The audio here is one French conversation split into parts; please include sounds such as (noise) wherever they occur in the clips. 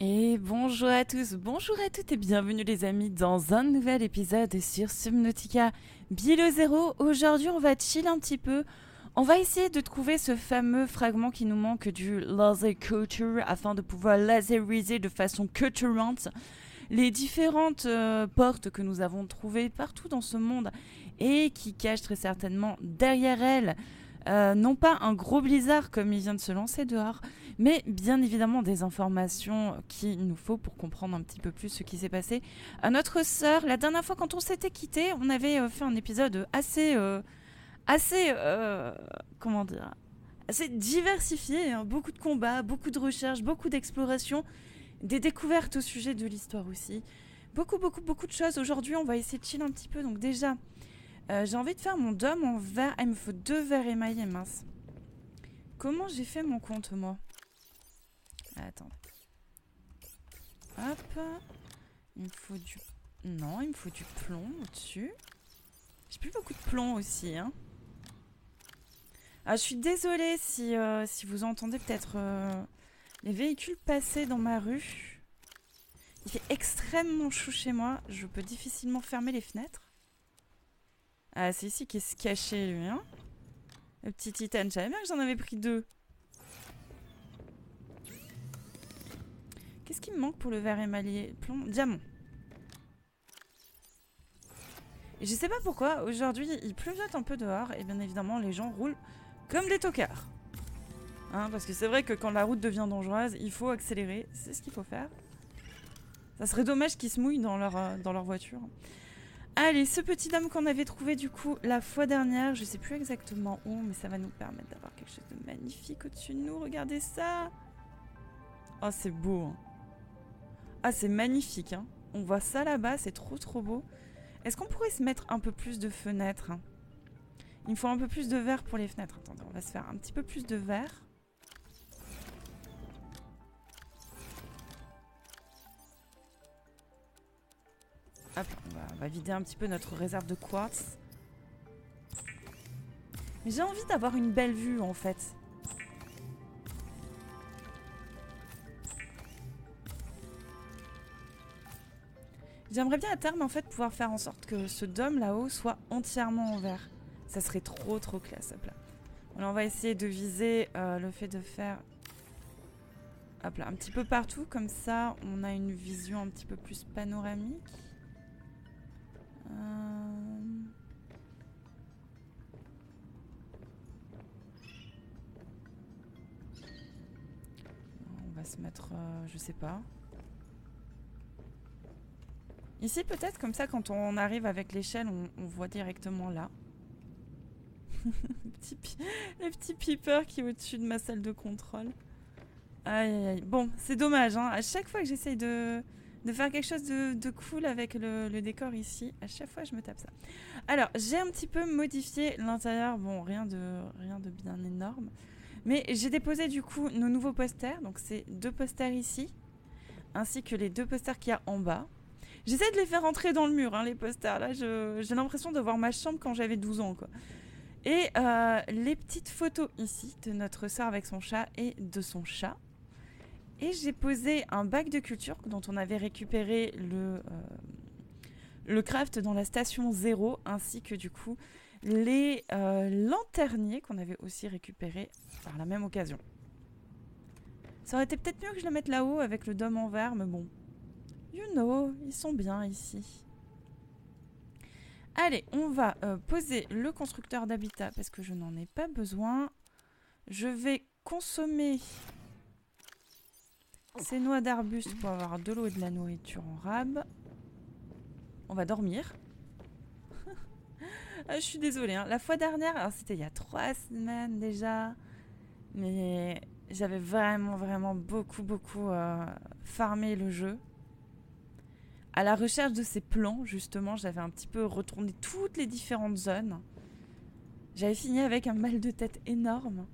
Et bonjour à tous, bonjour à toutes et bienvenue les amis dans un nouvel épisode sur Subnautica Bilo Zero. Aujourd'hui on va chill un petit peu. On va essayer de trouver ce fameux fragment qui nous manque du laser culture afin de pouvoir laseriser de façon culturante les différentes euh, portes que nous avons trouvées partout dans ce monde et qui cachent très certainement derrière elles euh, non pas un gros blizzard comme il vient de se lancer dehors, mais bien évidemment des informations qu'il nous faut pour comprendre un petit peu plus ce qui s'est passé. À notre sœur, la dernière fois quand on s'était quitté, on avait euh, fait un épisode assez, euh, assez, comment dire, assez diversifié, hein. beaucoup de combats, beaucoup de recherches, beaucoup d'explorations, des découvertes au sujet de l'histoire aussi. Beaucoup, beaucoup, beaucoup de choses. Aujourd'hui, on va essayer de chill un petit peu. Donc déjà, euh, j'ai envie de faire mon dôme en verre. Ah, il me faut deux verres émaillés, mince. Comment j'ai fait mon compte, moi Attends. Hop. Il me faut du... Non, il me faut du plomb au-dessus. J'ai plus beaucoup de plomb aussi, hein. Ah, je suis désolée si, euh, si vous entendez peut-être euh, les véhicules passer dans ma rue. Il fait extrêmement chaud chez moi. Je peux difficilement fermer les fenêtres. Ah, c'est ici qu'il se cachait, lui, hein Le petit titane. Je bien que j'en avais pris deux. Qu'est-ce qui me manque pour le verre émaillé Plomb Diamant. Je sais pas pourquoi, aujourd'hui, il pleuviote un peu dehors, et bien évidemment, les gens roulent comme des tocards. Hein, parce que c'est vrai que quand la route devient dangereuse, il faut accélérer. C'est ce qu'il faut faire. Ça serait dommage qu'ils se mouillent dans leur, euh, dans leur voiture. Allez, ce petit dame qu'on avait trouvé du coup la fois dernière, je sais plus exactement où, mais ça va nous permettre d'avoir quelque chose de magnifique au-dessus de nous. Regardez ça Oh, c'est beau hein. Ah, c'est magnifique hein. On voit ça là-bas, c'est trop trop beau. Est-ce qu'on pourrait se mettre un peu plus de fenêtres hein? Il me faut un peu plus de verre pour les fenêtres. Attendez, on va se faire un petit peu plus de verre. On va, vider un petit peu notre réserve de quartz. Mais j'ai envie d'avoir une belle vue en fait. J'aimerais bien à terme en fait pouvoir faire en sorte que ce dôme là-haut soit entièrement en verre. Ça serait trop trop classe. Hop là. on va essayer de viser euh, le fait de faire hop là, un petit peu partout. Comme ça, on a une vision un petit peu plus panoramique. Euh, on va se mettre, euh, je sais pas. Ici peut-être, comme ça quand on arrive avec l'échelle, on, voit directement là. (laughs) les petits peepers qui est au-dessus de ma salle de contrôle. Aïe aïe aïe. Bon, c'est dommage, hein. À chaque fois que j'essaye de, de faire quelque chose de, cool avec le, décor ici. À chaque fois, je me tape ça. Alors, j'ai un petit peu modifié l'intérieur. Bon, rien de, rien de bien énorme. Mais j'ai déposé du coup nos nouveaux posters. Donc, c'est deux posters ici, ainsi que les deux posters qu'il y a en bas. J'essaie de les faire rentrer dans le mur, hein, les posters. Là, j'ai l'impression de voir ma chambre quand j'avais 12 ans. Et euh, les petites photos ici de notre soeur avec son chat et de son chat. Et j'ai posé un bac de culture dont on avait récupéré le, euh, craft dans la station zéro, ainsi que du coup les euh, lanterniers qu'on avait aussi récupérés par la même occasion. Ça aurait été peut-être mieux que je le mette là-haut avec le dôme en verre, mais bon. You know, ils sont bien ici. Allez, on va euh, poser le constructeur d'habitat parce que je n'en ai pas besoin. Je vais consommer ces noix d'arbuste pour avoir de l'eau et de la nourriture en rab. On va dormir. (laughs) Ah, je suis désolée. Hein. La fois dernière, c'était il y a trois semaines déjà. Mais j'avais vraiment, vraiment beaucoup, beaucoup euh, farmé le jeu. À la recherche de ces plans, justement, j'avais un petit peu retourné toutes les différentes zones. J'avais fini avec un mal de tête énorme.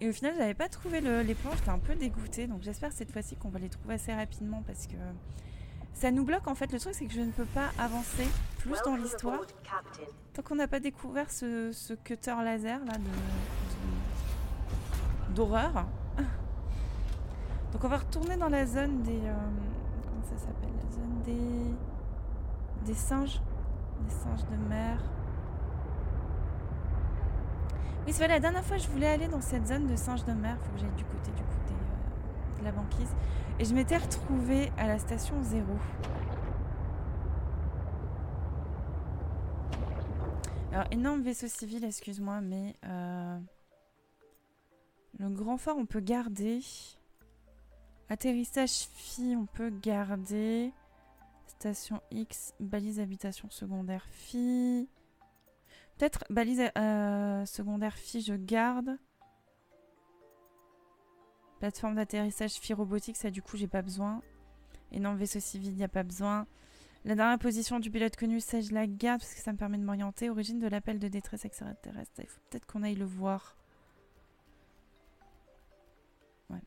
Et au final, j'avais pas trouvé les plans, j'étais un peu dégoûtée. Donc j'espère cette fois-ci qu'on va les trouver assez rapidement parce que ça nous bloque en fait. Le truc, c'est que je ne peux pas avancer plus dans l'histoire tant qu'on n'a pas découvert ce, cutter laser là d'horreur. (laughs) Donc on va retourner dans la zone des... Euh, comment ça s'appelle? La zone des... Des singes. Des singes de mer. Oui, c'est vrai, la dernière fois, je voulais aller dans cette zone de singes de mer. Faut que j'aille du côté du côté euh, de la banquise. Et je m'étais retrouvée à la station zéro. Alors, énorme vaisseau civil, excuse-moi, mais... Euh, le grand phare, on peut garder. Atterrissage phi, on peut garder. Station X, balise habitation secondaire phi. Peut-être balise euh, secondaire phi, je garde. Plateforme d'atterrissage phi robotique, ça du coup j'ai pas besoin. Et non, vaisseau civil, il a pas besoin. La dernière position du pilote connu, ça je la garde parce que ça me permet de m'orienter. Origine de l'appel de détresse extraterrestre. Il faut peut-être qu'on aille le voir. Ouais.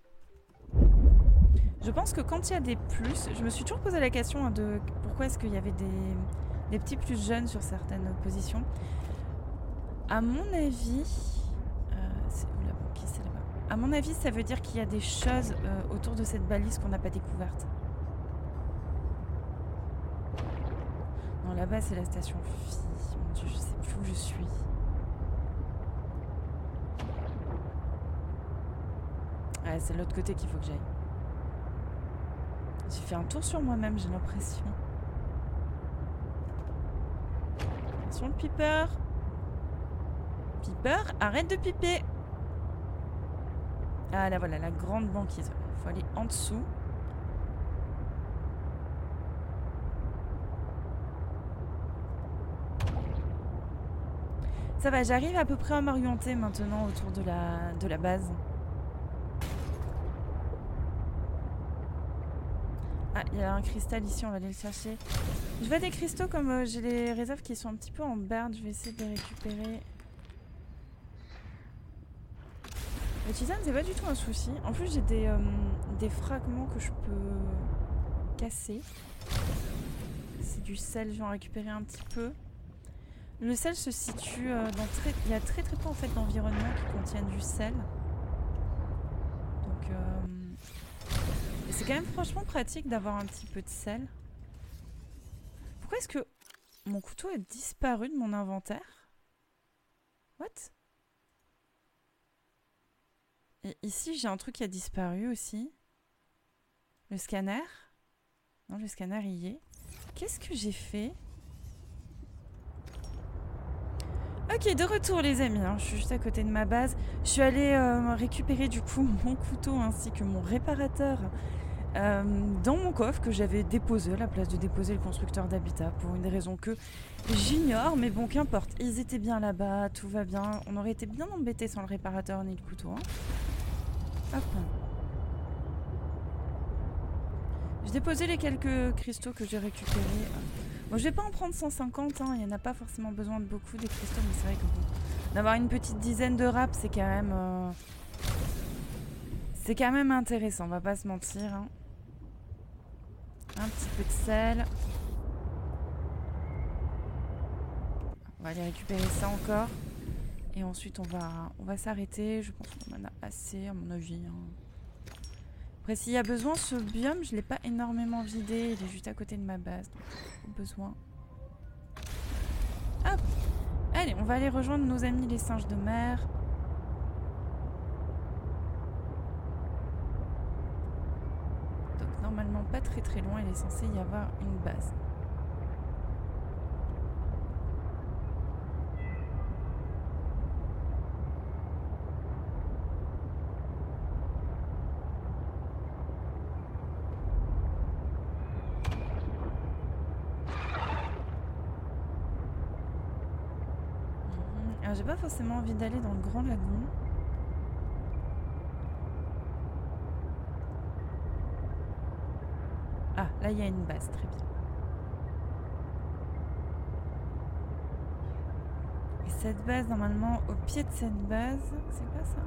Je pense que quand il y a des plus, je me suis toujours posé la question hein, de pourquoi est-ce qu'il y avait des, des petits plus jeunes sur certaines positions. À mon avis, euh. À mon avis, ça veut dire qu'il y a des choses euh, autour de cette balise qu'on n'a pas découvertes. Non, là-bas, c'est la station Phi. Mon Dieu, je sais plus où je suis. Ah, c'est de l'autre côté qu'il faut que j'aille. J'ai fait un tour sur moi-même, j'ai l'impression. Attention le piper. Piper, arrête de piper. Ah là voilà, la grande banquise. Il faut aller en dessous. Ça va, j'arrive à peu près à m'orienter maintenant autour de la, base. Ah, il y a un cristal ici, on va aller le chercher. Je vois des cristaux comme euh, j'ai les réserves qui sont un petit peu en berne. Je vais essayer de les récupérer. Le titane, c'est pas du tout un souci. En plus, j'ai des, euh, des fragments que je peux casser. C'est du sel, je vais en récupérer un petit peu. Le sel se situe euh, dans très... Il y a très très peu en fait d'environnements qui contiennent du sel. Donc... Euh, c'est quand même franchement pratique d'avoir un petit peu de sel. Pourquoi est-ce que mon couteau a disparu de mon inventaire? What? Et ici, j'ai un truc qui a disparu aussi. Le scanner. Non, le scanner y est. Qu'est-ce que j'ai fait? Ok, de retour les amis, hein. je suis juste à côté de ma base. Je suis allée euh, récupérer du coup (laughs) mon couteau ainsi que mon réparateur euh, dans mon coffre que j'avais déposé à la place de déposer le constructeur d'habitat pour une raison que j'ignore, mais bon qu'importe. Ils étaient bien là-bas, tout va bien. On aurait été bien embêtés sans le réparateur ni le couteau. Hein. Hop. J'ai déposé les quelques cristaux que j'ai récupérés. Bon, je vais pas en prendre 150, hein. il n'y en a pas forcément besoin de beaucoup des cristaux, mais c'est vrai que d'avoir une petite dizaine de rap, c'est quand même... Euh, c'est quand même intéressant, on va pas se mentir. Hein. Un petit peu de sel. On va aller récupérer ça encore. Et ensuite, on va, on va s'arrêter. Je pense qu'on en a assez, à mon avis. Hein. Après, s'il y a besoin, ce biome, je ne l'ai pas énormément vidé. Il est juste à côté de ma base. Donc, besoin. Hop Allez, on va aller rejoindre nos amis les singes de mer. Donc, normalement, pas très très loin, il est censé y avoir une base. j'ai pas forcément envie d'aller dans le grand lagon. Ah, là il y a une base, très bien. Et cette base, normalement, au pied de cette base, c'est pas ça?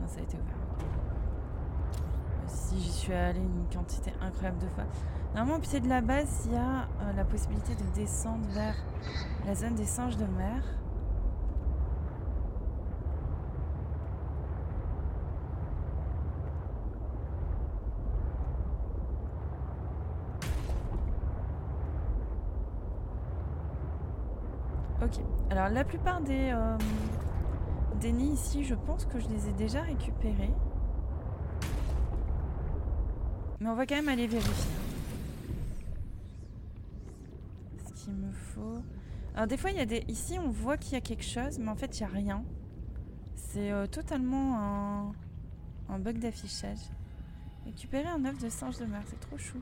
Non, ça a été ouvert. Si j'y suis allé une quantité incroyable de fois. Normalement, au pied de la base, il y a euh, la possibilité de descendre vers la zone des singes de mer. Ok, alors la plupart des, euh, des nids ici, je pense que je les ai déjà récupérés. Mais on va quand même aller vérifier. Me faut. Alors des fois, il y a des. Ici, on voit qu'il y a quelque chose, mais en fait, il n'y a rien. C'est euh, totalement un, un bug d'affichage. Récupérer un œuf de singe de mer, c'est trop chou.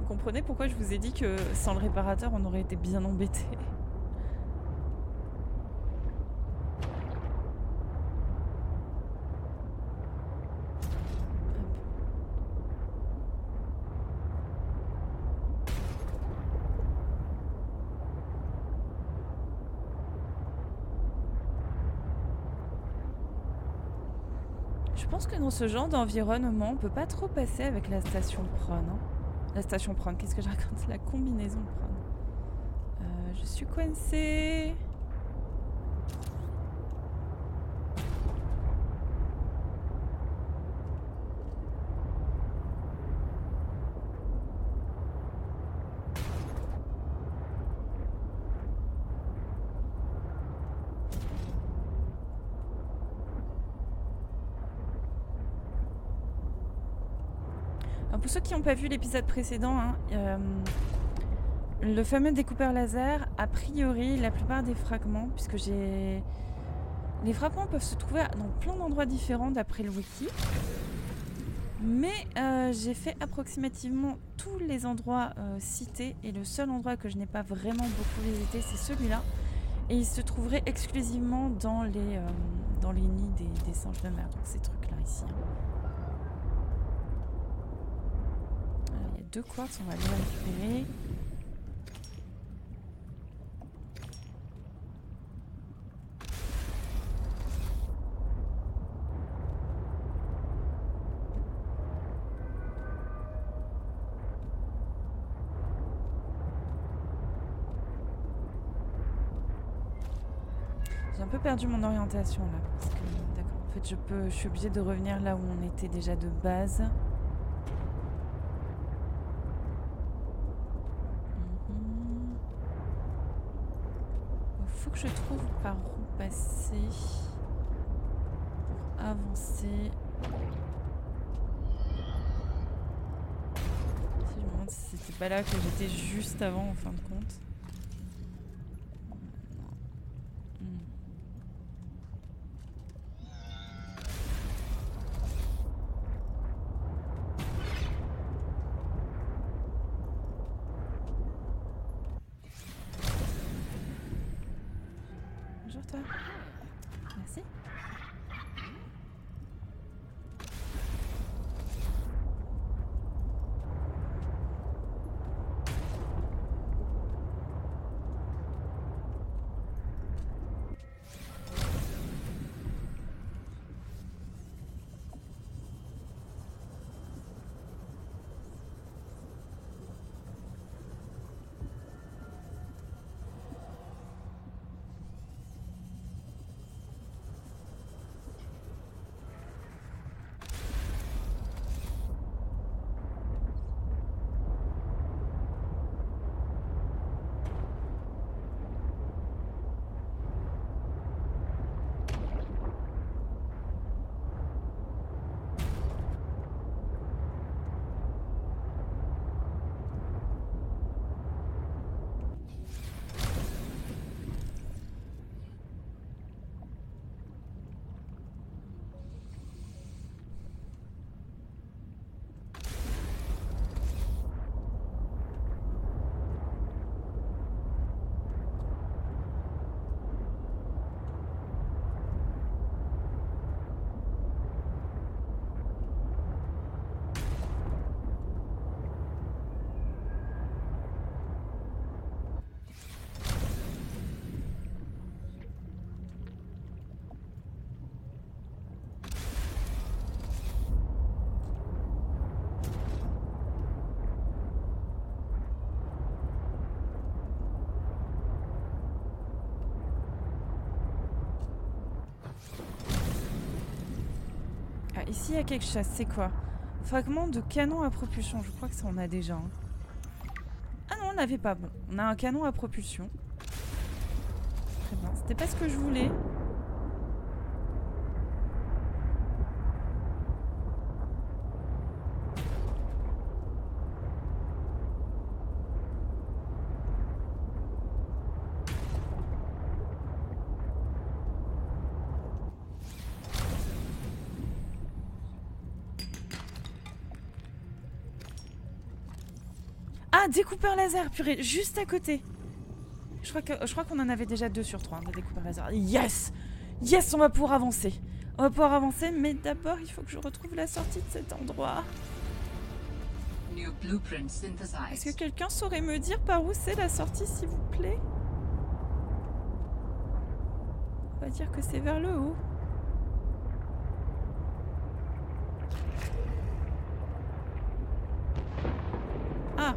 Vous comprenez pourquoi je vous ai dit que sans le réparateur, on aurait été bien embêté. Je pense que dans ce genre d'environnement, on peut pas trop passer avec la station Pron. hein. La station Pron, qu'est-ce que je raconte? La combinaison Pron. Euh, je suis coincée. Pas vu l'épisode précédent, hein, euh, le fameux découpeur laser, a priori, la plupart des fragments, puisque j'ai. Les fragments peuvent se trouver dans plein d'endroits différents d'après le wiki. Mais euh, j'ai fait approximativement tous les endroits euh, cités et le seul endroit que je n'ai pas vraiment beaucoup visité, c'est celui-là. Et il se trouverait exclusivement dans les, dans les nids des, des singes de mer, donc ces trucs-là ici. hein. Alors, il y a deux quartz, on va les récupérer. J'ai un peu perdu mon orientation là. Parce que, d'accord. En fait, je, peux, je suis obligée de revenir là où on était déjà de base. Mhm. Faut que je trouve par où passer pour avancer. Si je me demande si c'était pas là que j'étais juste avant en fin de compte. Ici il y a quelque chose. C'est quoi? Fragment de canon à propulsion. Je crois que ça on a déjà. hein. Ah non, on n'avait pas. Bon, on a un canon à propulsion. Très bien. C'était pas ce que je voulais. Ah, découpeur laser, purée, juste à côté. Je crois que je crois qu'on en avait déjà deux sur trois, hein, des découpeurs laser. Yes Yes, on va pouvoir avancer. On va pouvoir avancer, mais d'abord, il faut que je retrouve la sortie de cet endroit. Est-ce que quelqu'un saurait me dire par où c'est la sortie, s'il vous plaît? On va dire que c'est vers le haut. Ah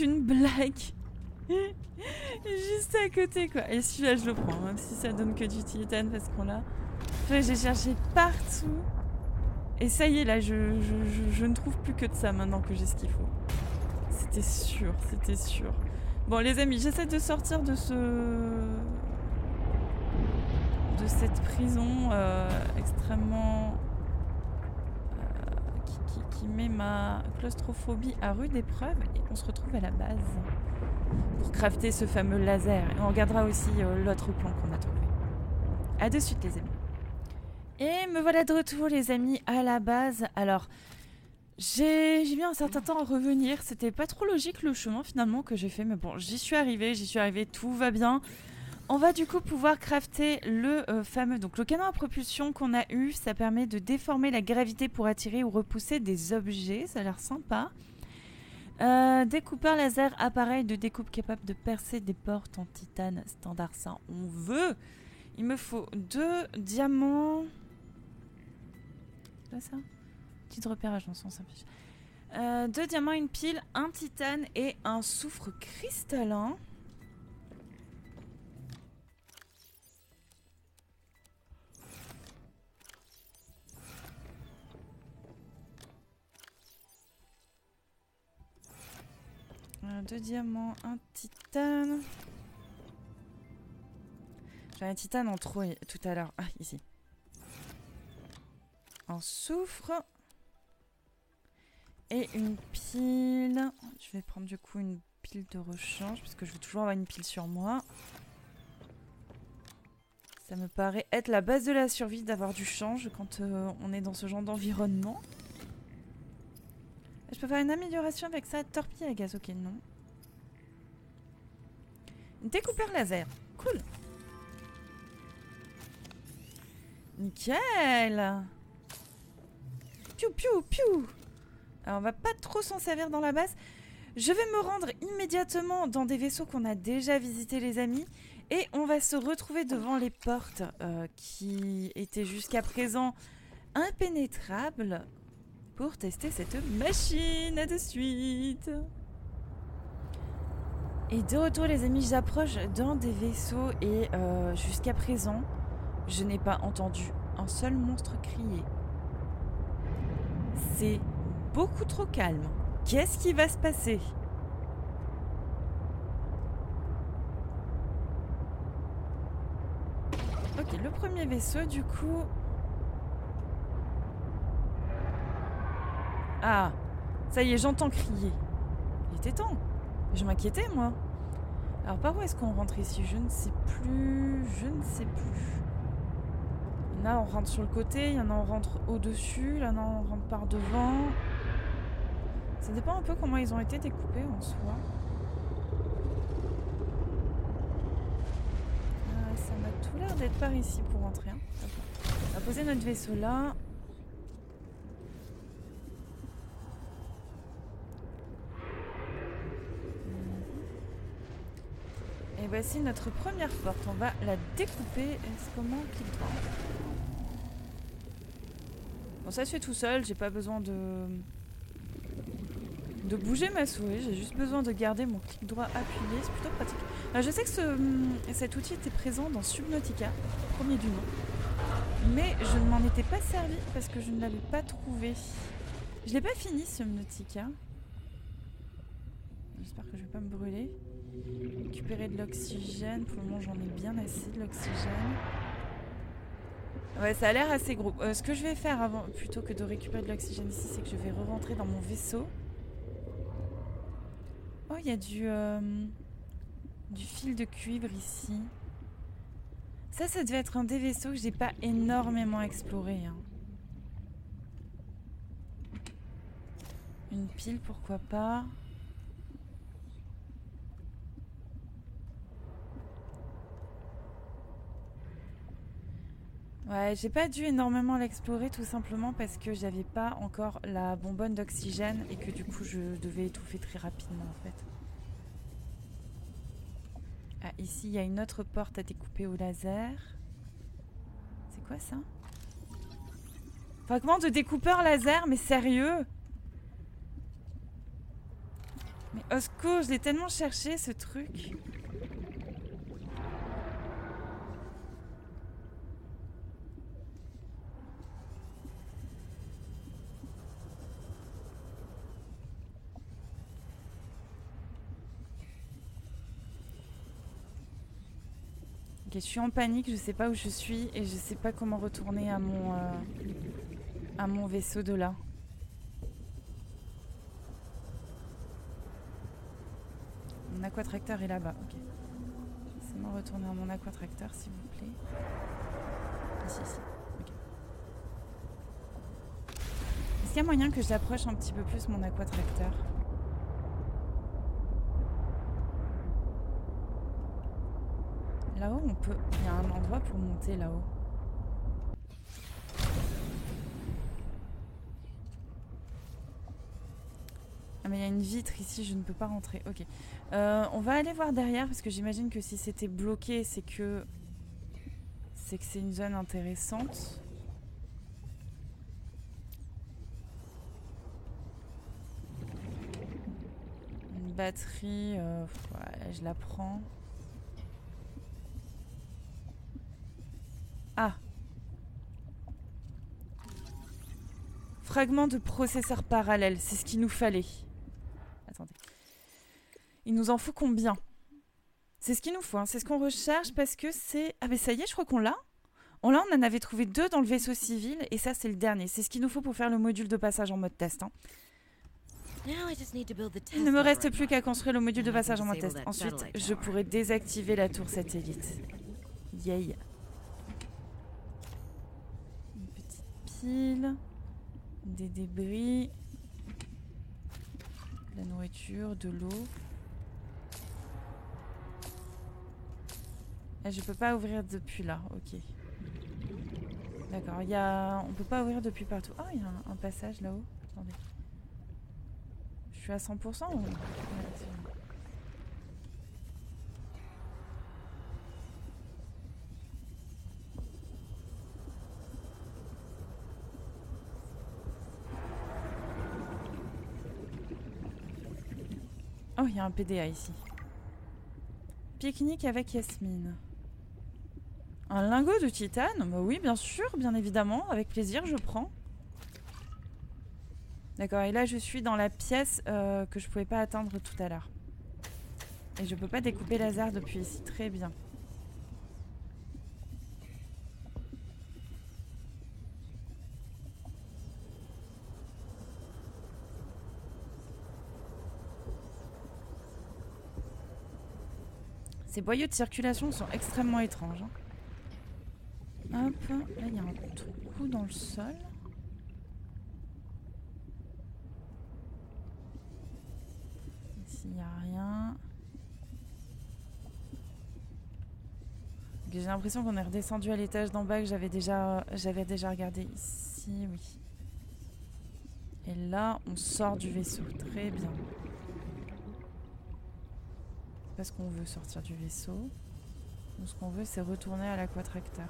Une blague. (laughs) Juste à côté, quoi. Et celui-là, je le prends, même si ça donne que du titane, parce qu'on l'a. J'ai cherché partout. Et ça y est, là, je ne trouve plus que de ça maintenant que j'ai ce qu'il faut. C'était sûr, c'était sûr. Bon, les amis, j'essaie de sortir de ce. de cette prison euh, extrêmement. Qui, met ma claustrophobie à rude épreuve. Et on se retrouve à la base pour crafter ce fameux laser. Et on regardera aussi euh, l'autre plan qu'on a trouvé. A de suite, les amis. Et me voilà de retour, les amis, à la base. Alors, j'ai j'ai mis un certain temps à revenir. C'était pas trop logique le chemin finalement que j'ai fait, mais bon, j'y suis arrivée, j'y suis arrivée, tout va bien. On va du coup pouvoir crafter le euh, fameux donc le canon à propulsion qu'on a eu. Ça permet de déformer la gravité pour attirer ou repousser des objets. Ça a l'air sympa. Euh, découpeur laser, appareil de découpe capable de percer des portes en titane standard. Ça, on veut. Il me faut deux diamants. Ça? Petit repérage dans son simplifié. Euh, deux diamants, une pile, un titane et un soufre cristallin. Deux diamants, un titane. J'ai un titane en trop tout à l'heure. Ah, ici. En soufre. Et une pile. Je vais prendre du coup une pile de rechange parce que je veux toujours avoir une pile sur moi. Ça me paraît être la base de la survie d'avoir du change quand euh, on est dans ce genre d'environnement. Je peux faire une amélioration avec ça. Torpille à gaz, ok, non. Découpeur laser. Cool. Nickel. Piou, piou, piou. Alors, on va pas trop s'en servir dans la base. Je vais me rendre immédiatement dans des vaisseaux qu'on a déjà visités, les amis. Et on va se retrouver devant les portes euh, qui étaient jusqu'à présent impénétrables pour tester cette machine. À de suite. Et de retour, les amis, j'approche dans des vaisseaux et euh, jusqu'à présent, je n'ai pas entendu un seul monstre crier. C'est beaucoup trop calme. Qu'est-ce qui va se passer? Ok, le premier vaisseau, du coup... Ah, ça y est, j'entends crier. Il était temps. Je m'inquiétais, moi. Alors, par où est-ce qu'on rentre ici? Je ne sais plus. Je ne sais plus. Il y on rentre sur le côté. Il y en a, on rentre au-dessus. Là, non, on rentre par devant. Ça dépend un peu comment ils ont été découpés en soi. Ah, ça m'a tout l'air d'être par ici pour rentrer. hein. On va poser notre vaisseau là. Et voici notre première porte. On va la découper. Est-ce comment on clique droit Bon, ça se fait tout seul. J'ai pas besoin de de bouger ma souris. J'ai juste besoin de garder mon clic droit appuyé. C'est plutôt pratique. Alors, je sais que ce, cet outil était présent dans Subnautica, premier du nom. Mais je ne m'en étais pas servi parce que je ne l'avais pas trouvé. Je l'ai pas fini Subnautica. J'espère que je vais pas me brûler. Récupérer de l'oxygène. Pour le moment, j'en ai bien assez de l'oxygène. Ouais, ça a l'air assez gros. Euh, ce que je vais faire avant, plutôt que de récupérer de l'oxygène ici, c'est que je vais re-rentrer dans mon vaisseau. Oh, il y a du, euh, fil de cuivre ici. Ça, ça devait être un des vaisseaux que j'ai pas énormément exploré. Hein. Une pile, pourquoi pas. Ouais, j'ai pas dû énormément l'explorer tout simplement parce que j'avais pas encore la bonbonne d'oxygène et que du coup je devais étouffer très rapidement en fait. Ah, ici il y a une autre porte à découper au laser. C'est quoi ça? Fragment de découpeur laser, mais sérieux? Mais Osco, je l'ai tellement cherché ce truc. Je suis en panique, je sais pas où je suis et je sais pas comment retourner à mon, euh, à mon vaisseau de là. Mon aquatracteur est là-bas, ok. Laissez-moi retourner à mon aquatracteur s'il vous plaît. Ici, ici. Ok. Est-ce qu'il y a moyen que j'approche un petit peu plus mon aquatracteur? Là-haut, on peut. Il y a un endroit pour monter là-haut. Ah mais il y a une vitre ici, je ne peux pas rentrer. Ok. Euh, on va aller voir derrière parce que j'imagine que si c'était bloqué, c'est que c'est que c'est une zone intéressante. Une batterie, euh, je la prends. Ah. Fragment de processeur parallèle, c'est ce qu'il nous fallait. Attendez. Il nous en faut combien? C'est ce qu'il nous faut, hein. c'est ce qu'on recherche parce que c'est... Ah mais ça y est, je crois qu'on l'a. On l'a, on en avait trouvé deux dans le vaisseau civil et ça c'est le dernier. C'est ce qu'il nous faut pour faire le module de passage en mode test. Hein. Il ne me reste plus qu'à construire le module de passage en mode test. Ensuite, je pourrai désactiver la tour satellite. Yay. Des débris, de la nourriture, de l'eau. Ah, je peux pas ouvrir depuis là, ok. D'accord, il y a... on peut pas ouvrir depuis partout. Ah, il y a un, passage là-haut. Attendez. Je suis à 100% ou... Oh, il y a un PDA ici. Pique-nique avec Yasmine. Un lingot de titane? Bah Oui, bien sûr, bien évidemment. Avec plaisir, je prends. D'accord, et là je suis dans la pièce euh, que je pouvais pas atteindre tout à l'heure. Et je peux pas découper laser depuis ici. Très bien. Ces boyaux de circulation sont extrêmement étranges. Hein. Hop, là il y a un trou dans le sol. Ici il n'y a rien. J'ai l'impression qu'on est redescendu à l'étage d'en bas que j'avais déjà, j'avais déjà regardé ici, oui. Et là, on sort du vaisseau. Très bien. Pas ce qu'on veut sortir du vaisseau. Ce qu'on veut, c'est retourner à l'aquatracteur.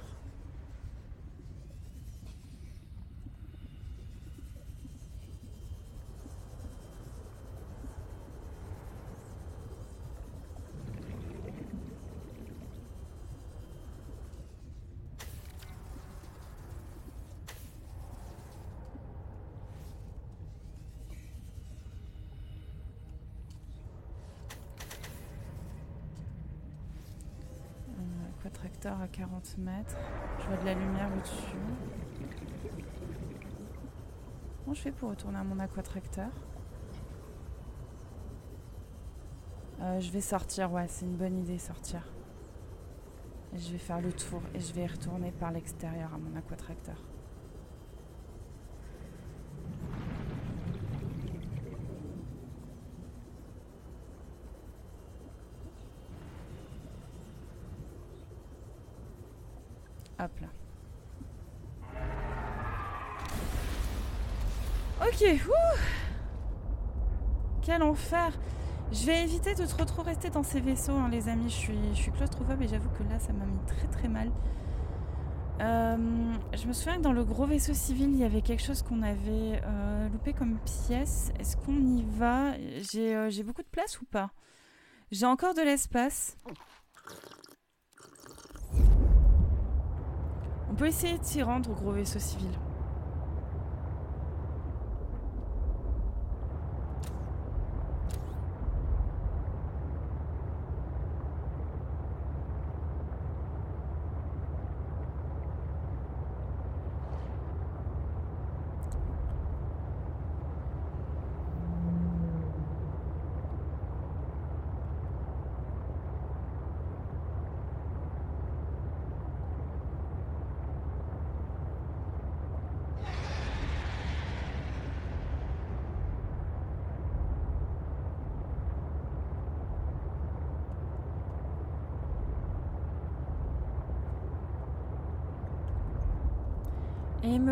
Je vois de la lumière au-dessus. Comment je fais pour retourner à mon aquatracteur euh, Je vais sortir, ouais, c'est une bonne idée, sortir. Et je vais faire le tour et je vais retourner par l'extérieur à mon aquatracteur. Quel enfer Je vais éviter de trop trop rester dans ces vaisseaux, hein, les amis. Je suis, je suis claustrophobe et j'avoue que là, ça m'a mis très très mal. Euh, je me souviens que dans le gros vaisseau civil, il y avait quelque chose qu'on avait euh, loupé comme pièce. Est-ce qu'on y va? Euh, j'ai beaucoup de place ou pas? J'ai encore de l'espace. On peut essayer de s'y rendre au gros vaisseau civil.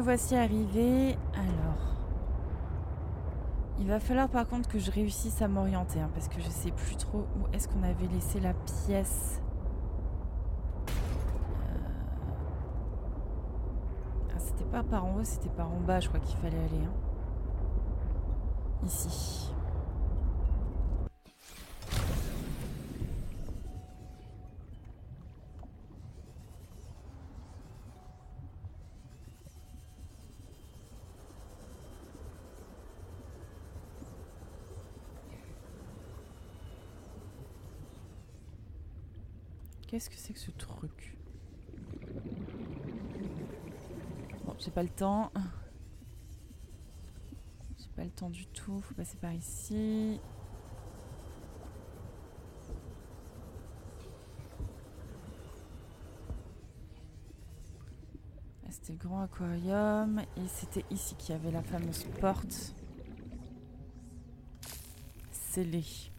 Voici arrivé. Alors. Il va falloir par contre que je réussisse à m'orienter, hein, parce que je sais plus trop où est-ce qu'on avait laissé la pièce. Euh, Ah, c'était pas par en haut, c'était par en bas, je crois qu'il fallait aller. hein. Ici. Qu'est-ce que c'est que ce truc Bon, j'ai pas le temps. J'ai pas le temps du tout. Faut passer par ici. Là, C'était le grand aquarium. Et c'était ici qu'il y avait la fameuse porte. Scellée.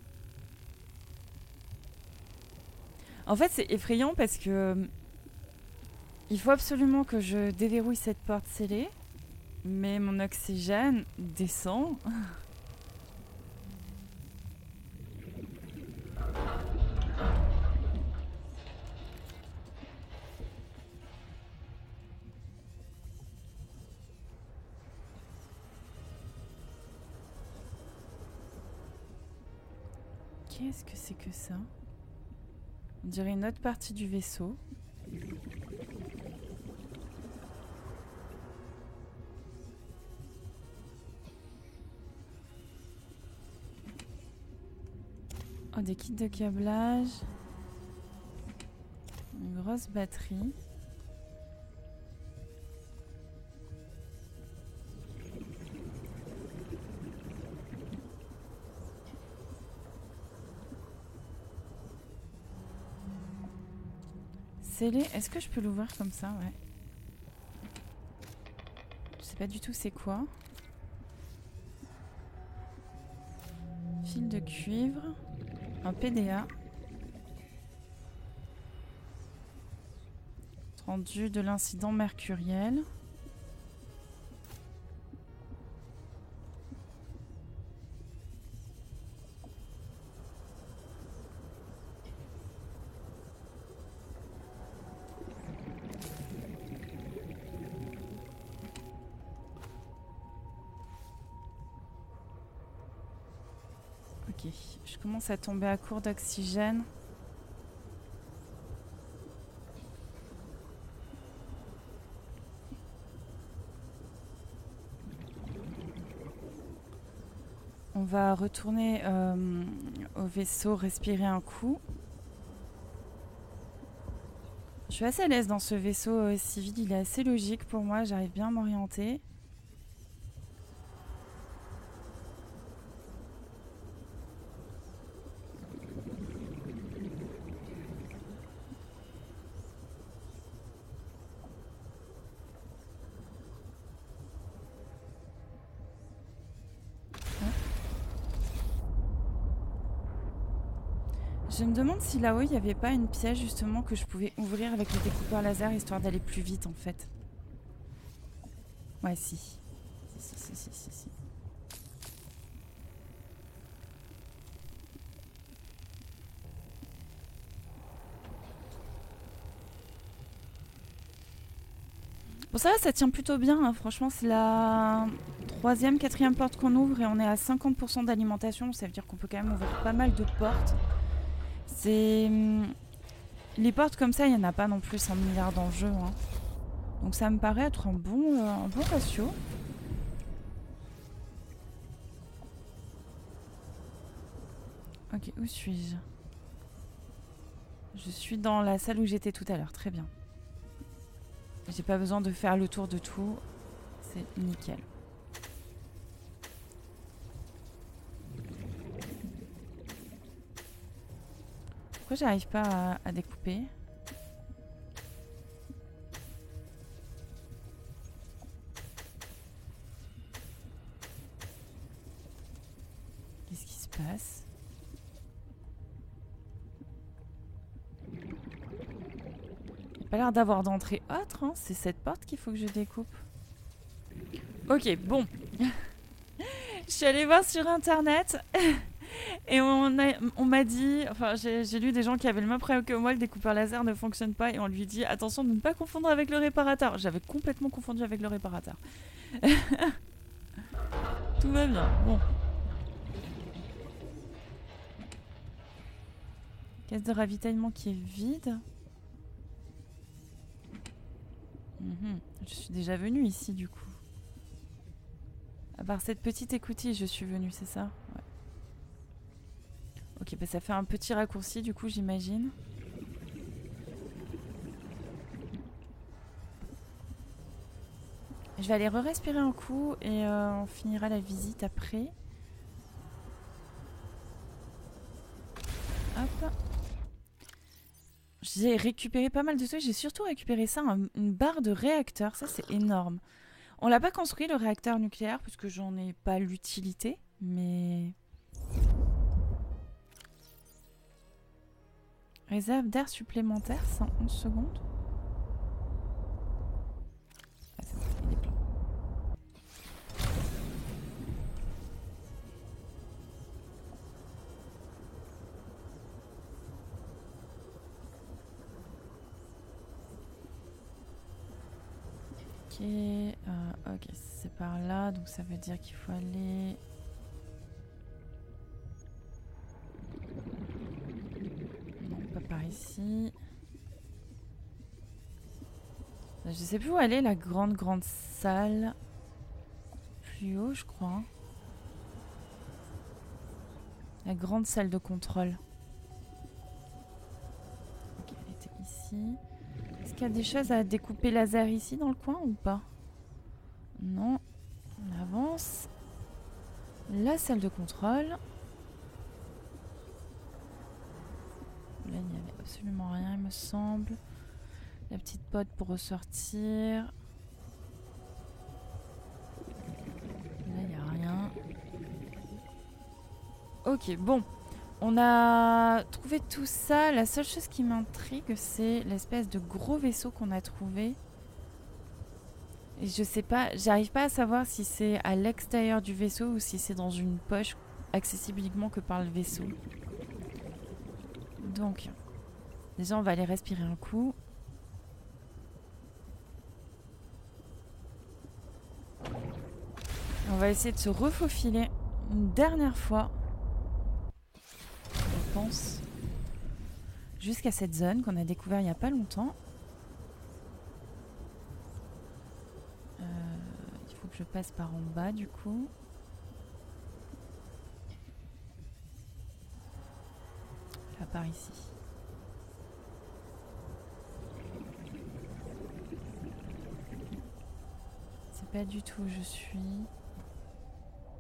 En fait, c'est effrayant parce que euh, il faut absolument que je déverrouille cette porte scellée, mais mon oxygène descend. Qu'est-ce que c'est que ça? On dirait une autre partie du vaisseau. Oh, des kits de câblage. Une grosse batterie. Est-ce que je peux l'ouvrir comme ça Ouais. Je sais pas du tout c'est quoi. Fil de cuivre. Un PDA. Rendu de l'incident mercuriel. À tomber à court d'oxygène. On va retourner euh, au vaisseau, respirer un coup. Je suis assez à l'aise dans ce vaisseau euh, civil, il est assez logique pour moi, j'arrive bien à m'orienter. Je me demande si là-haut il n'y avait pas une pièce justement que je pouvais ouvrir avec le découpeur laser histoire d'aller plus vite en fait. Ouais, si. Si, si, si, si, si. Bon, ça ça tient plutôt bien. hein. Franchement, c'est la troisième, quatrième porte qu'on ouvre et on est à 50% d'alimentation. Ça veut dire qu'on peut quand même ouvrir pas mal de portes. C'est. hum, Les portes comme ça, il n'y en a pas non plus 100 milliards dans le jeu. hein. Donc ça me paraît être un bon, euh, un bon ratio. Ok, où suis-je? Je suis dans la salle où j'étais tout à l'heure, très bien. J'ai pas besoin de faire le tour de tout, c'est nickel. Pourquoi j'arrive pas à, découper? Qu'est-ce qui se passe? Il a pas l'air d'avoir d'entrée autre, hein. c'est cette porte qu'il faut que je découpe. Ok, bon. (laughs) je suis allée voir sur internet (laughs) et on on m'a dit, enfin j'ai lu des gens qui avaient le même problème que moi, le découpeur laser ne fonctionne pas et on lui dit attention de ne pas confondre avec le réparateur. J'avais complètement confondu avec le réparateur. (laughs) Tout va bien, bon. Caisse de ravitaillement qui est vide. Mhm, Je suis déjà venue ici du coup. À part cette petite écoutille, je suis venue, c'est ça? Ok, bah ça fait un petit raccourci du coup, j'imagine. Je vais aller re-respirer un coup et euh, on finira la visite après. Hop. J'ai récupéré pas mal de trucs. J'ai surtout récupéré ça, un- une barre de réacteur. Ça, c'est énorme. On l'a pas construit le réacteur nucléaire parce que j'en ai pas l'utilité, mais réserve d'air supplémentaire, 111 secondes. Ah. Ok, euh, ok, c'est par là, donc ça veut dire qu'il faut aller. Je sais plus où aller, la grande, grande salle. Plus haut, je crois. La grande salle de contrôle. Ok, était ici. Est-ce qu'il y a des choses à découper laser ici dans le coin ou pas? Non. On avance. La salle de contrôle. Là, il n'y avait absolument rien, il me semble. La petite pote pour ressortir. Là, il n'y a rien. Ok, bon. On a trouvé tout ça. La seule chose qui m'intrigue, c'est l'espèce de gros vaisseau qu'on a trouvé. Et je sais pas, j'arrive pas à savoir si c'est à l'extérieur du vaisseau ou si c'est dans une poche accessible uniquement que par le vaisseau. Donc, déjà, on va aller respirer un coup. On va essayer de se refaufiler une dernière fois. pense. Jusqu'à cette zone qu'on a découvert il n'y a pas longtemps. Euh, il faut que je passe par en bas du coup. Là, par ici. Pas du tout je suis.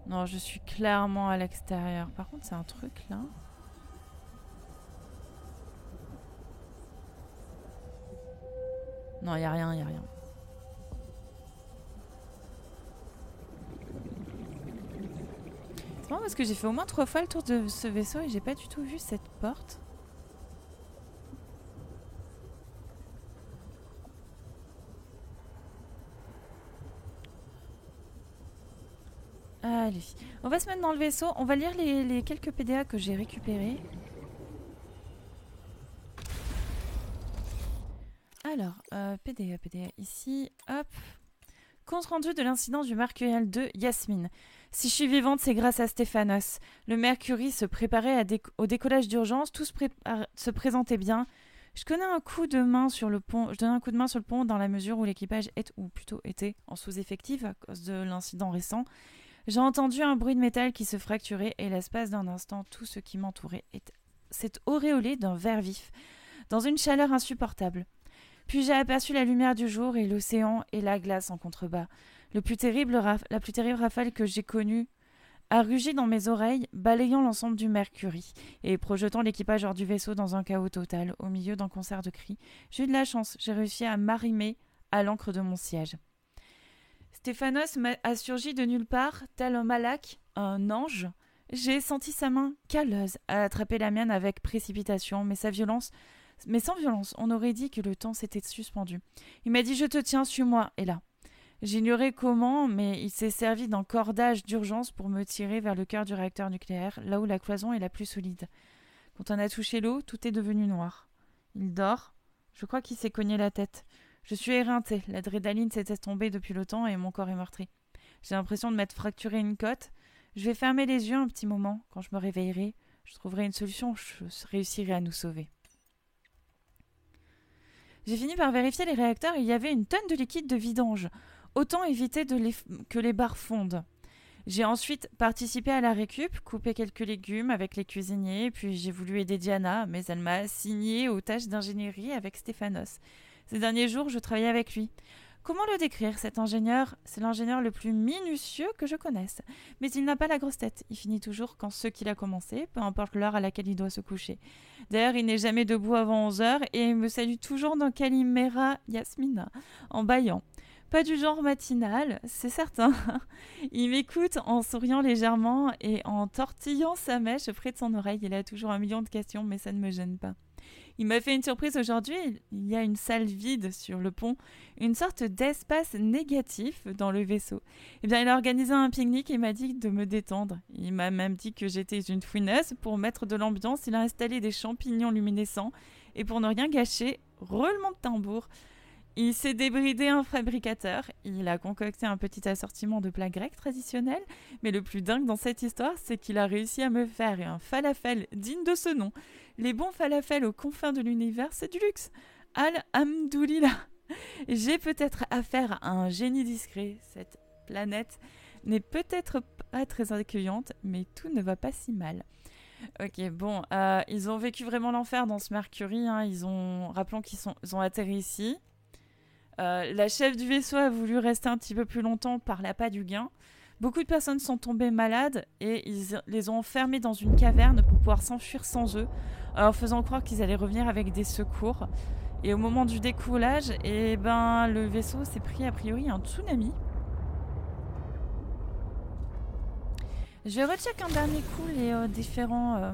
Non, je suis clairement à l'extérieur. Par contre, c'est un truc là. Non, y a rien, y a rien. C'est marrant parce que j'ai fait au moins trois fois le tour de ce vaisseau et j'ai pas du tout vu cette porte. Allez, on va se mettre dans le vaisseau. On va lire les, quelques PDA que j'ai récupérés. Alors, euh, PDA, PDA ici, hop. Compte rendu de l'incident du Mercurial 2, Yasmine. Si je suis vivante, c'est grâce à Stéphanos. Le Mercury se préparait au décollage d'urgence, tout se présentait bien. Je connais un coup de main sur le pont. Je donne un coup de main sur le pont dans la mesure où l'équipage est, ou plutôt était, en sous-effectif à cause de l'incident récent. J'ai entendu un bruit de métal qui se fracturait et l'espace d'un instant, tout ce qui m'entourait est- s'est auréolé d'un vert vif, dans une chaleur insupportable. Puis j'ai aperçu la lumière du jour et l'océan et la glace en contrebas. La plus terrible rafale que j'ai connue a rugi dans mes oreilles, balayant l'ensemble du Mercury et projetant l'équipage hors du vaisseau dans un chaos total, au milieu d'un concert de cris. J'ai eu de la chance, j'ai réussi à m'arrimer à l'encre de mon siège. Stéphanos a surgi de nulle part, tel un malak, un ange. J'ai senti sa main calleuse attraper la mienne avec précipitation, mais sa violence, mais sans violence, on aurait dit que le temps s'était suspendu. Il m'a dit Je te tiens, suis-moi, et là. J'ignorais comment, mais il s'est servi d'un cordage d'urgence pour me tirer vers le cœur du réacteur nucléaire, là où la cloison est la plus solide. Quand on a touché l'eau, tout est devenu noir. Il dort. Je crois qu'il s'est cogné la tête. Je suis éreintée, l'adrénaline s'est estombée depuis le temps et mon corps est meurtri. J'ai l'impression de m'être fracturé une côte. Je vais fermer les yeux un petit moment. Quand je me réveillerai, je trouverai une solution, je réussirai à nous sauver. J'ai fini par vérifier les réacteurs il y avait une tonne de liquide de vidange. Autant éviter que les barres fondent. J'ai ensuite participé à la récup, coupé quelques légumes avec les cuisiniers, puis j'ai voulu aider Diana, mais elle m'a assigné aux tâches d'ingénierie avec Stéphanos. Ces derniers jours, je travaillais avec lui. Comment le décrire Cet ingénieur, c'est l'ingénieur le plus minutieux que je connaisse. Mais il n'a pas la grosse tête. Il finit toujours quand ce qu'il a commencé, peu importe l'heure à laquelle il doit se coucher. D'ailleurs, il n'est jamais debout avant 11 heures et il me salue toujours dans Kalimera Yasmina, en baillant. Pas du genre matinal, c'est certain. (laughs) Il m'écoute en souriant légèrement et en tortillant sa mèche près de son oreille. Il a toujours un million de questions, mais ça ne me gêne pas. Il m'a fait une surprise aujourd'hui. Il y a une salle vide sur le pont, une sorte d'espace négatif dans le vaisseau. Eh bien, il a organisé un pique-nique et m'a dit de me détendre. Il m'a même dit que j'étais une fouineuse. Pour mettre de l'ambiance, il a installé des champignons luminescents. Et pour ne rien gâcher, roulement de tambour. Il s'est débridé un fabricateur. Il a concocté un petit assortiment de plats grecs traditionnels. Mais le plus dingue dans cette histoire, c'est qu'il a réussi à me faire un falafel digne de ce nom. Les bons falafels aux confins de l'univers, c'est du luxe. Al-Hamdoulillah. J'ai peut-être affaire à un génie discret. Cette planète n'est peut-être pas très accueillante, mais tout ne va pas si mal. Ok, bon, euh, ils ont vécu vraiment l'enfer dans ce Mercury. hein. Ils ont, rappelons qu'ils ont atterri ici. Euh, la chef du vaisseau a voulu rester un petit peu plus longtemps par l'appât du gain. Beaucoup de personnes sont tombées malades et ils les ont enfermés dans une caverne pour pouvoir s'enfuir sans eux, en faisant croire qu'ils allaient revenir avec des secours. Et au moment du décollage, eh ben, le vaisseau s'est pris a priori un tsunami. Je vais recheck un dernier coup les différents. euh,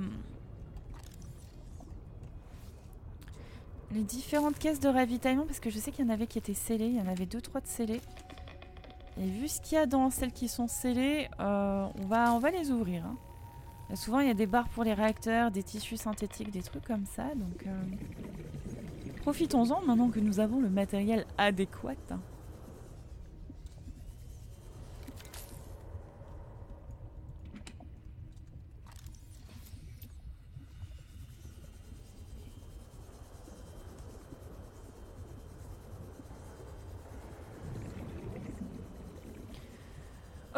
les différentes caisses de ravitaillement parce que je sais qu'il y en avait qui étaient scellées, il y en avait deux trois de scellées. Et vu ce qu'il y a dans celles qui sont scellées, euh, on, va, on va les ouvrir. hein. Et souvent il y a des barres pour les réacteurs, des tissus synthétiques, des trucs comme ça. Donc euh, profitons-en maintenant que nous avons le matériel adéquat.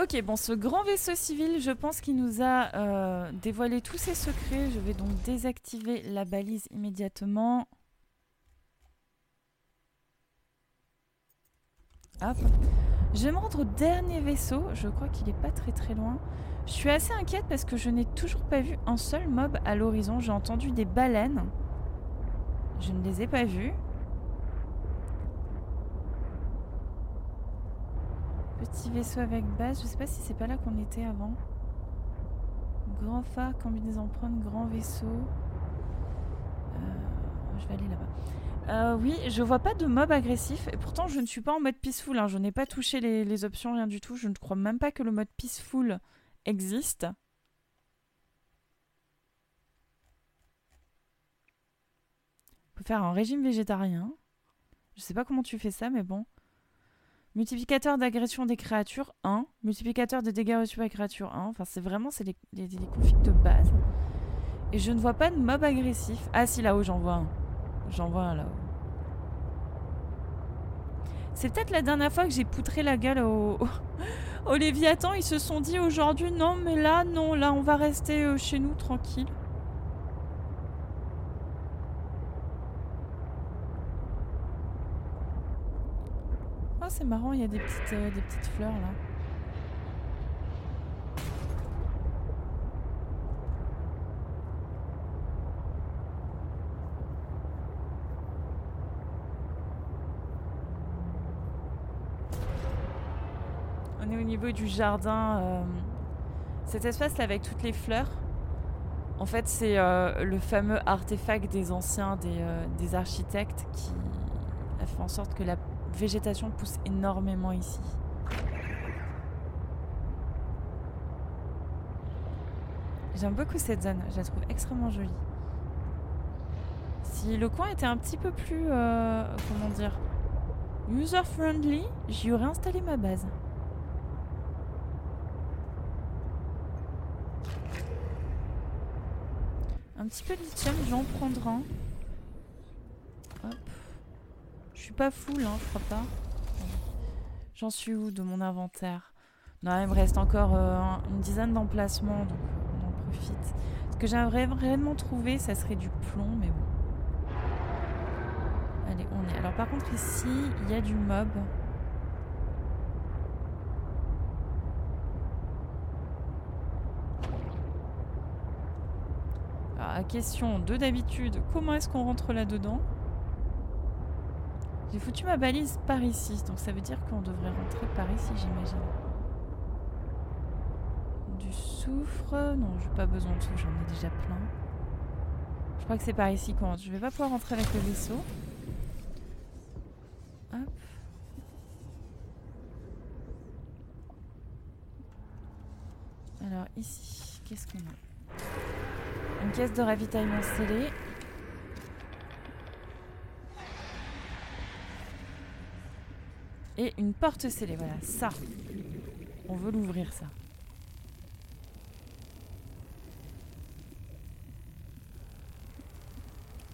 Ok, bon, ce grand vaisseau civil, je pense qu'il nous a euh, dévoilé tous ses secrets. Je vais donc désactiver la balise immédiatement. Hop. Je vais me rendre au dernier vaisseau. Je crois qu'il est pas très très loin. Je suis assez inquiète parce que je n'ai toujours pas vu un seul mob à l'horizon. J'ai entendu des baleines. Je ne les ai pas vues. Petit vaisseau avec base. Je sais pas si c'est pas là qu'on était avant. Grand phare, combinaison empreintes, grand vaisseau. Euh, je vais aller là-bas. Euh, oui, je vois pas de mob agressif. Et pourtant, je ne suis pas en mode peaceful. hein. Je n'ai pas touché les, les options, rien du tout. Je ne crois même pas que le mode peaceful existe. On peut faire un régime végétarien. Je sais pas comment tu fais ça, mais bon. Multiplicateur d'agression des créatures 1. Multiplicateur de dégâts reçus par les créatures 1. Enfin, c'est vraiment les, les, les configs de base. Et je ne vois pas de mob agressif. Ah si, là-haut, j'en vois un. J'en vois un là-haut. C'est peut-être la dernière fois que j'ai poutré la gueule au, au, (laughs) au Léviathan. Ils se sont dit aujourd'hui, non, mais là, non, là, on va rester euh, chez nous tranquille. Oh, c'est marrant, il y a des petites, euh, des petites fleurs là. On est au niveau du jardin. euh, Cet espace là avec toutes les fleurs. En fait, c'est euh, le fameux artefact des anciens, euh, des architectes, qui a fait en sorte que la végétation pousse énormément ici. J'aime beaucoup cette zone, je la trouve extrêmement jolie. Si le coin était un petit peu plus, euh, comment dire, user-friendly, j'y aurais installé ma base. Un petit peu de lithium, je vais. Hop. Je pas full, hein, je crois pas. J'en suis où de mon inventaire? Non, il me reste encore euh, un- une dizaine d'emplacements, donc on en profite. Ce que j'aimerais vraiment trouver, ça serait du plomb, mais bon. Allez, on est. Alors par contre ici, il y a du mob. Alors, la question de d'habitude, comment est-ce qu'on rentre là-dedans? J'ai foutu ma balise par ici, donc ça veut dire qu'on devrait rentrer par ici, j'imagine. Du soufre Non, j'ai pas besoin de soufre, j'en ai déjà plein. Je crois que c'est par ici qu'on rentre. Je vais pas pouvoir rentrer avec le vaisseau. Hop. Alors ici, qu'est-ce qu'on a? Une caisse de ravitaillement scellée. Et une porte scellée, voilà, ça. On veut l'ouvrir, ça.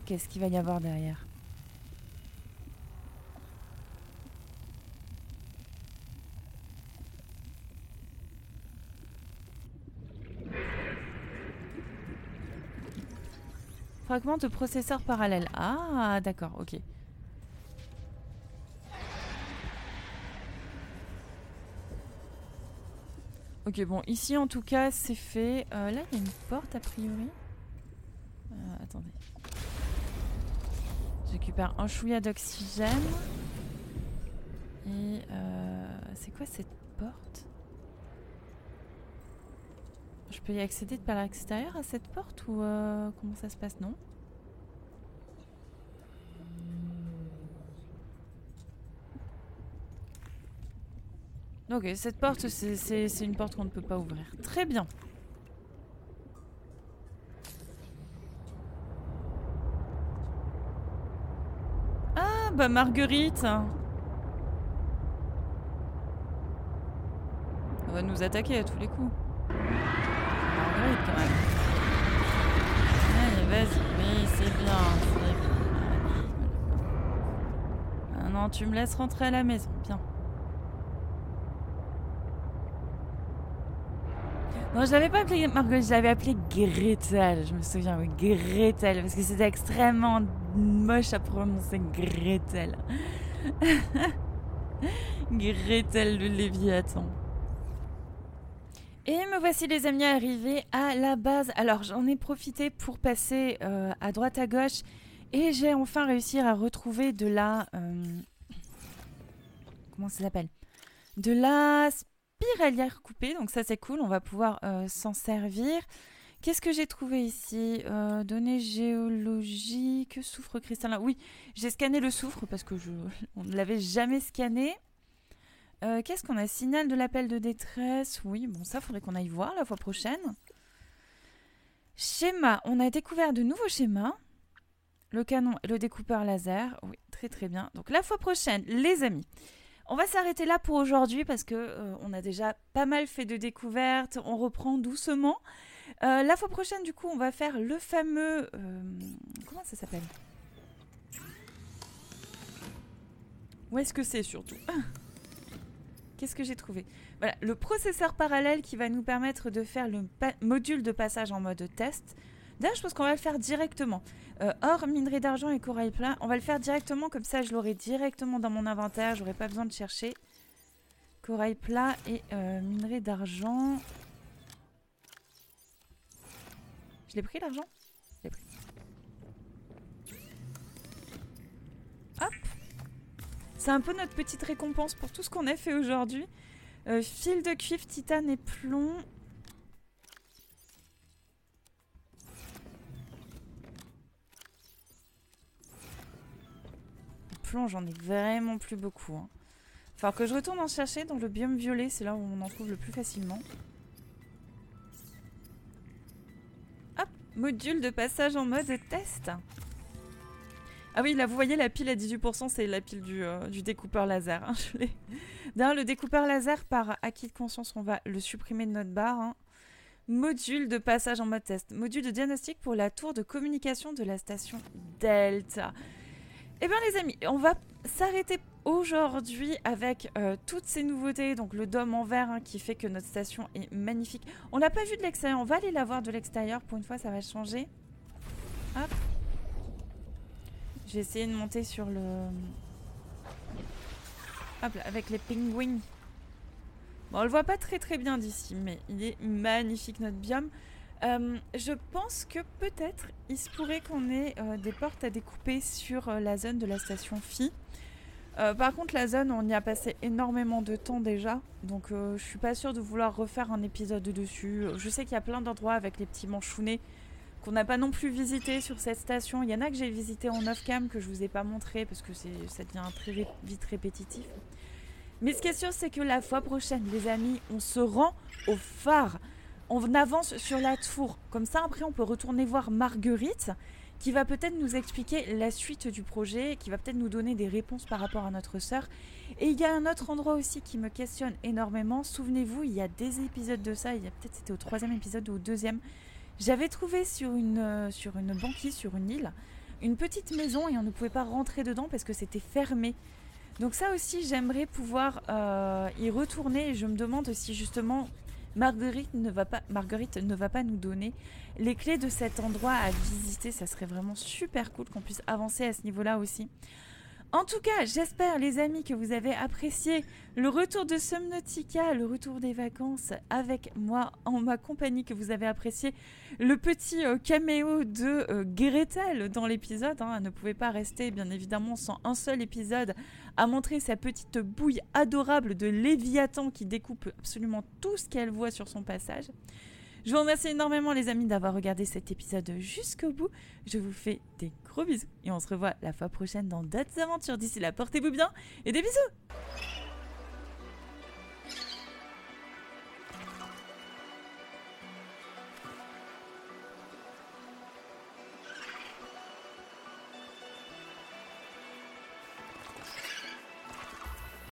Qu'est-ce qu'il va y avoir derrière? Fragment de processeur parallèle. Ah, d'accord, ok. Ok, bon, ici en tout cas c'est fait. Euh, là, il y a une porte a priori. Euh, attendez. Je récupère un chouïa d'oxygène. Et euh, c'est quoi cette porte? Je peux y accéder de par l'extérieur à cette porte ou comment ça se passe? Non Ok, cette porte, c'est- une porte qu'on ne peut pas ouvrir. Très bien. Ah, bah Marguerite On va nous attaquer à tous les coups. Marguerite, quand même. Allez, vas-y. Oui, c'est bien. Ah non, tu me laisses rentrer à la maison. Bien. Non, je l'avais pas appelé Margot, je l'avais appelé Gretel. Je me souviens, oui, Gretel, parce que c'était extrêmement moche à prononcer Gretel. (laughs) Gretel le Léviathan. Et me voici les amis arrivés à la base. Alors j'en ai profité pour passer euh, à droite à gauche et j'ai enfin réussi à retrouver de la... euh, comment ça s'appelle? De la spiralière coupée. Donc ça c'est cool, on va pouvoir euh, s'en servir. Qu'est-ce que j'ai trouvé ici? Euh, Données géologiques, soufre cristallin. Oui, j'ai scanné le soufre parce que (laughs) on ne l'avait jamais scanné. Euh, Qu'est-ce qu'on a? Signal de l'appel de détresse. Oui, bon, ça, faudrait qu'on aille voir la fois prochaine. Schéma. On a découvert de nouveaux schémas. Le canon et le découpeur laser. Oui, très très bien. Donc la fois prochaine, les amis, on va s'arrêter là pour aujourd'hui parce que euh, on a déjà pas mal fait de découvertes. On reprend doucement. Euh, la fois prochaine, du coup, on va faire le fameux. euh, comment ça s'appelle? Où est-ce que c'est surtout? (laughs) Qu'est-ce que j'ai trouvé? Voilà, le processeur parallèle qui va nous permettre de faire le module de passage en mode test. D'ailleurs, je pense qu'on va le faire directement. Euh, or, minerai d'argent et corail plat, on va le faire directement, comme ça je l'aurai directement dans mon inventaire, j'aurai pas besoin de chercher. Corail plat et euh, minerai d'argent. Je l'ai pris l'argent? Je l'ai pris. Hop C'est un peu notre petite récompense pour tout ce qu'on a fait aujourd'hui. Euh, fil de cuivre, titane et plomb. J'en ai vraiment plus beaucoup. Hein. Que je retourne en chercher dans le biome violet, c'est là où on en trouve le plus facilement. Hop, module de passage en mode test. Ah oui, là, vous voyez, la pile à 18%, c'est la pile du, euh, du découpeur laser. hein, (laughs) le découpeur laser, par acquis de conscience, on va le supprimer de notre barre. hein. Module de passage en mode test. Module de diagnostic pour la tour de communication de la station Delta. Eh bien, les amis, on va s'arrêter aujourd'hui avec euh, toutes ces nouveautés. Donc, le dôme en verre hein, qui fait que notre station est magnifique. On n'a pas vu de l'extérieur. On va aller la voir de l'extérieur. Pour une fois, ça va changer. Hop. J'ai essayé de monter sur le. Hop là, avec les pingouins. Bon, on le voit pas très très bien d'ici, mais il est magnifique notre biome. Euh, je pense que peut-être il se pourrait qu'on ait euh, des portes à découper sur euh, la zone de la station Phi. Par contre, la zone, on y a passé énormément de temps déjà, donc je suis pas sûre de vouloir refaire un épisode dessus. Je sais qu'il y a plein d'endroits avec les petits manchounets qu'on n'a pas non plus visité sur cette station. Il y en a que j'ai visité en off-cam que je vous ai pas montré parce que ça devient très vite répétitif. Mais ce qui est sûr, c'est que la fois prochaine, les amis, on se rend au phare. On avance sur la tour. Comme ça, après, on peut retourner voir Marguerite, qui va peut-être nous expliquer la suite du projet, qui va peut-être nous donner des réponses par rapport à notre sœur. Et il y a un autre endroit aussi qui me questionne énormément. Souvenez-vous, il y a des épisodes de ça. Il y a peut-être c'était au troisième épisode ou au deuxième. J'avais trouvé sur une, euh, sur une banquise, sur une île, une petite maison et on ne pouvait pas rentrer dedans parce que c'était fermé. Donc ça aussi, j'aimerais pouvoir euh, y retourner et je me demande si justement Marguerite ne, va pas, Marguerite ne va pas nous donner les clés de cet endroit à visiter. Ça serait vraiment super cool qu'on puisse avancer à ce niveau-là aussi. En tout cas, j'espère les amis que vous avez apprécié le retour de Somnotica, le retour des vacances avec moi en ma compagnie, que vous avez apprécié le petit euh, caméo de euh, Gretel dans l'épisode. hein. Elle ne pouvait pas rester bien évidemment sans un seul épisode à montrer sa petite bouille adorable de Léviathan qui découpe absolument tout ce qu'elle voit sur son passage. Je vous remercie énormément les amis d'avoir regardé cet épisode jusqu'au bout. Je vous fais des gros bisous et on se revoit la fois prochaine dans d'autres aventures. D'ici là, portez-vous bien et des bisous